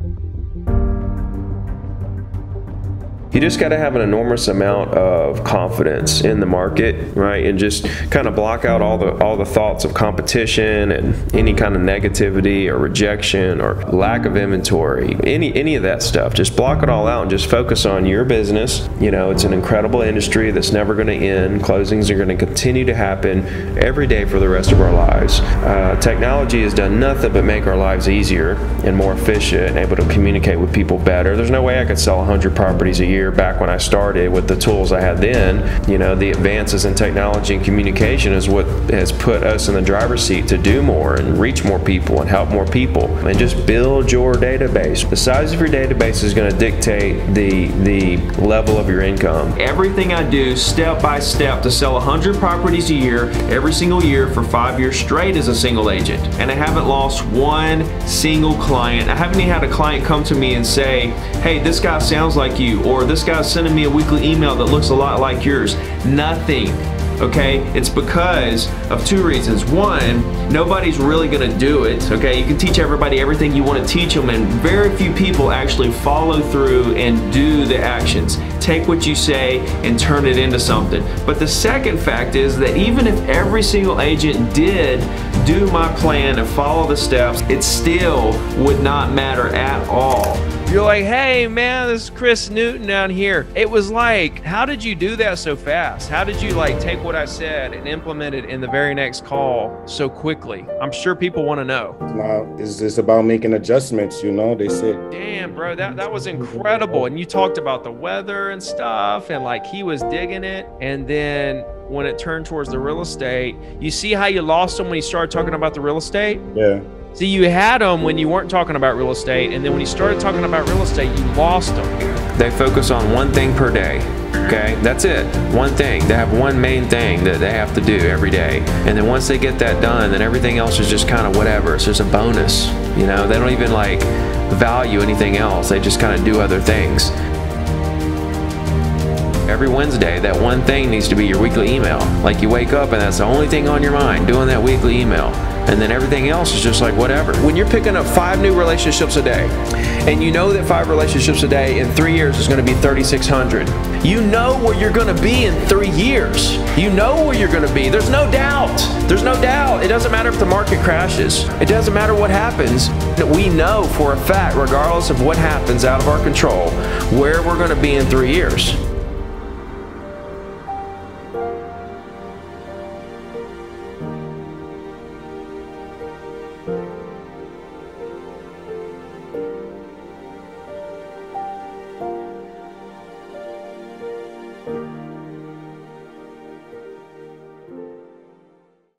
you just got to have an enormous amount of confidence in the market, right? And just kind of block out all the all the thoughts of competition and any kind of negativity or rejection or lack of inventory, any any of that stuff. Just block it all out and just focus on your business. You know, it's an incredible industry that's never going to end. Closings are going to continue to happen every day for the rest of our lives. Uh, technology has done nothing but make our lives easier and more efficient and able to communicate with people better. There's no way I could sell 100 properties a year back when I started with the tools I had then, you know, the advances in technology and communication is what has put us in the driver's seat to do more and reach more people and help more people and just build your database. The size of your database is going to dictate the the level of your income. Everything I do step by step to sell 100 properties a year every single year for 5 years straight as a single agent and I haven't lost one single client. I haven't even had a client come to me and say, "Hey, this guy sounds like you," or this guy's sending me a weekly email that looks a lot like yours. Nothing. Okay, it's because of two reasons. One, nobody's really gonna do it. Okay, you can teach everybody everything you want to teach them, and very few people actually follow through and do the actions. Take what you say and turn it into something. But the second fact is that even if every single agent did do my plan and follow the steps, it still would not matter at all. You're like, hey man, this is Chris Newton down here. It was like, how did you do that so fast? How did you like take what I said and implement it in the very next call so quickly? I'm sure people want to know. Now, it's just about making adjustments, you know. They said, damn, bro, that, that was incredible. And you talked about the weather and stuff, and like he was digging it. And then when it turned towards the real estate, you see how you lost him when he started talking about the real estate? Yeah. See, you had them when you weren't talking about real estate, and then when you started talking about real estate, you lost them. They focus on one thing per day. Okay, that's it. One thing. They have one main thing that they have to do every day. And then once they get that done, then everything else is just kind of whatever. It's just a bonus. You know, they don't even like value anything else. They just kind of do other things. Every Wednesday, that one thing needs to be your weekly email. Like you wake up and that's the only thing on your mind, doing that weekly email and then everything else is just like whatever. When you're picking up five new relationships a day, and you know that five relationships a day in three years is going to be 3,600, you know where you're going to be in three years. You know where you're going to be. There's no doubt. There's no doubt. It doesn't matter if the market crashes. It doesn't matter what happens. We know for a fact, regardless of what happens out of our control, where we're going to be in three years.